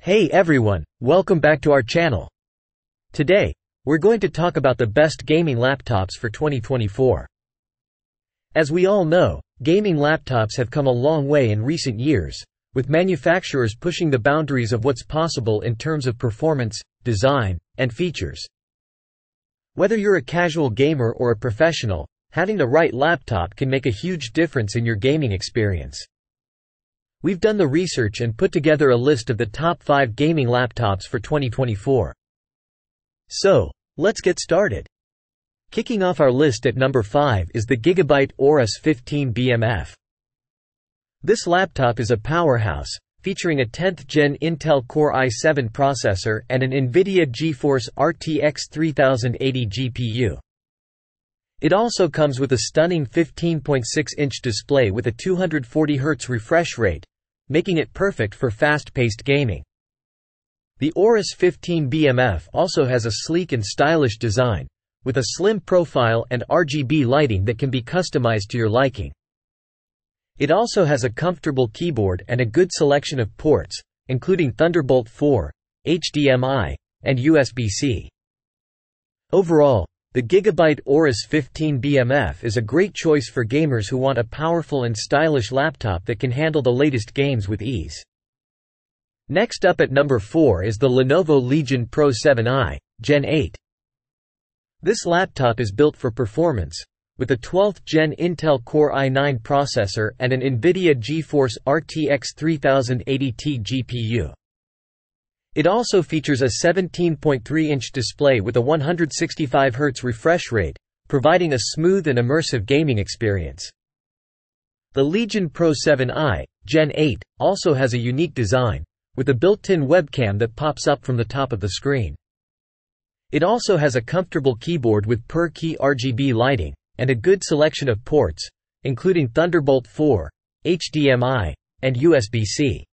Hey everyone, welcome back to our channel. Today, we're going to talk about the best gaming laptops for 2024. As we all know, gaming laptops have come a long way in recent years, with manufacturers pushing the boundaries of what's possible in terms of performance, design, and features. Whether you're a casual gamer or a professional, having the right laptop can make a huge difference in your gaming experience. We've done the research and put together a list of the top 5 gaming laptops for 2024. So, let's get started. Kicking off our list at number 5 is the Gigabyte Aorus 15 BMF. This laptop is a powerhouse, featuring a 10th gen Intel Core i7 processor and an NVIDIA GeForce RTX 3080 GPU. It also comes with a stunning 15.6-inch display with a 240Hz refresh rate, making it perfect for fast-paced gaming. The Aorus 15 BMF also has a sleek and stylish design, with a slim profile and RGB lighting that can be customized to your liking. It also has a comfortable keyboard and a good selection of ports, including Thunderbolt 4, HDMI, and USB-C. Overall, the Gigabyte Aorus 15 BMF is a great choice for gamers who want a powerful and stylish laptop that can handle the latest games with ease. Next up at number 4 is the Lenovo Legion Pro 7i, Gen 8. This laptop is built for performance, with a 12th gen Intel Core i9 processor and an NVIDIA GeForce RTX 3080T GPU. It also features a 17.3-inch display with a 165Hz refresh rate, providing a smooth and immersive gaming experience. The Legion Pro 7i, Gen 8, also has a unique design, with a built-in webcam that pops up from the top of the screen. It also has a comfortable keyboard with per-key RGB lighting, and a good selection of ports, including Thunderbolt 4, HDMI, and USB-C.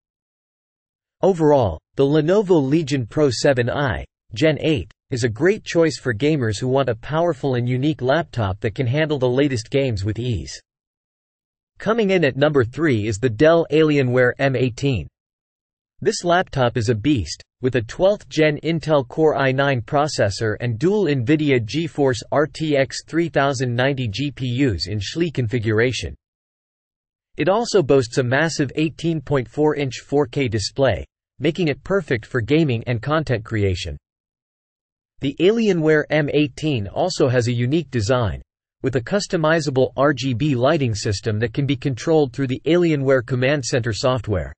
Overall, the Lenovo Legion Pro 7i, Gen 8, is a great choice for gamers who want a powerful and unique laptop that can handle the latest games with ease. Coming in at number 3 is the Dell Alienware M18. This laptop is a beast, with a 12th gen Intel Core i9 processor and dual NVIDIA GeForce RTX 3090 GPUs in SLI configuration. It also boasts a massive 18.4-inch 4K display, making it perfect for gaming and content creation. The Alienware M18 also has a unique design, with a customizable RGB lighting system that can be controlled through the Alienware Command Center software.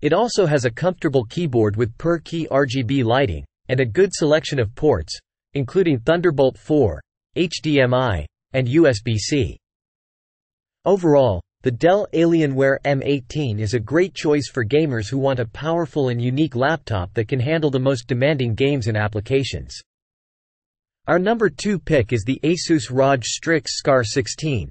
It also has a comfortable keyboard with per-key RGB lighting, and a good selection of ports, including Thunderbolt 4, HDMI, and USB-C. Overall, the Dell Alienware M18 is a great choice for gamers who want a powerful and unique laptop that can handle the most demanding games and applications. Our number 2 pick is the Asus ROG Strix Scar 16.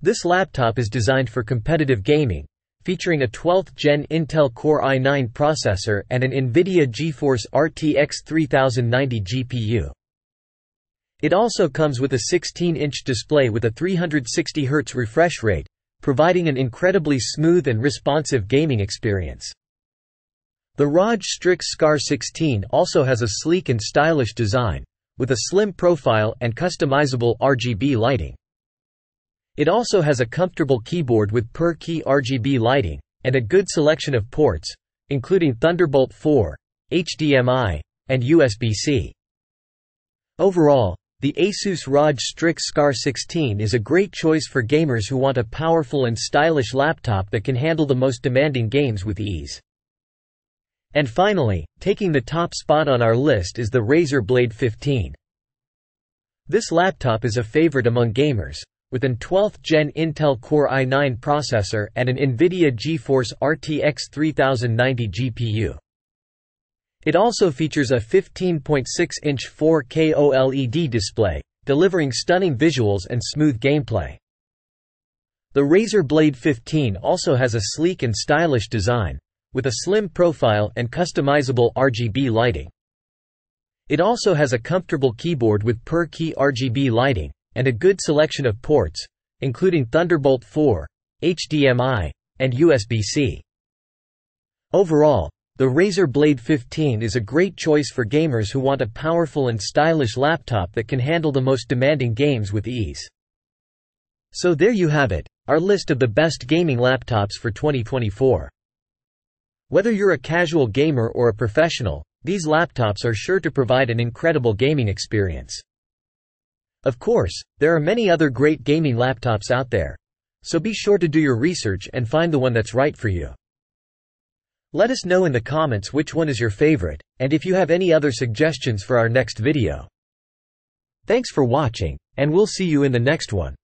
This laptop is designed for competitive gaming, featuring a 12th gen Intel Core i9 processor and an NVIDIA GeForce RTX 3090 GPU. It also comes with a 16-inch display with a 360Hz refresh rate, providing an incredibly smooth and responsive gaming experience. The ROG Strix Scar 16 also has a sleek and stylish design, with a slim profile and customizable RGB lighting. It also has a comfortable keyboard with per-key RGB lighting, and a good selection of ports, including Thunderbolt 4, HDMI, and USB-C. Overall, the Asus ROG Strix Scar 16 is a great choice for gamers who want a powerful and stylish laptop that can handle the most demanding games with ease. And finally, taking the top spot on our list is the Razer Blade 15. This laptop is a favorite among gamers, with an 12th gen Intel Core i9 processor and an NVIDIA GeForce RTX 3090 GPU. It also features a 15.6-inch 4K OLED display, delivering stunning visuals and smooth gameplay. The Razer Blade 15 also has a sleek and stylish design, with a slim profile and customizable RGB lighting. It also has a comfortable keyboard with per-key RGB lighting, and a good selection of ports, including Thunderbolt 4, HDMI, and USB-C. Overall, The Razer Blade 15 is a great choice for gamers who want a powerful and stylish laptop that can handle the most demanding games with ease. So there you have it, our list of the best gaming laptops for 2024. Whether you're a casual gamer or a professional, these laptops are sure to provide an incredible gaming experience. Of course, there are many other great gaming laptops out there. So be sure to do your research and find the one that's right for you. Let us know in the comments which one is your favorite, and if you have any other suggestions for our next video. Thanks for watching, and we'll see you in the next one.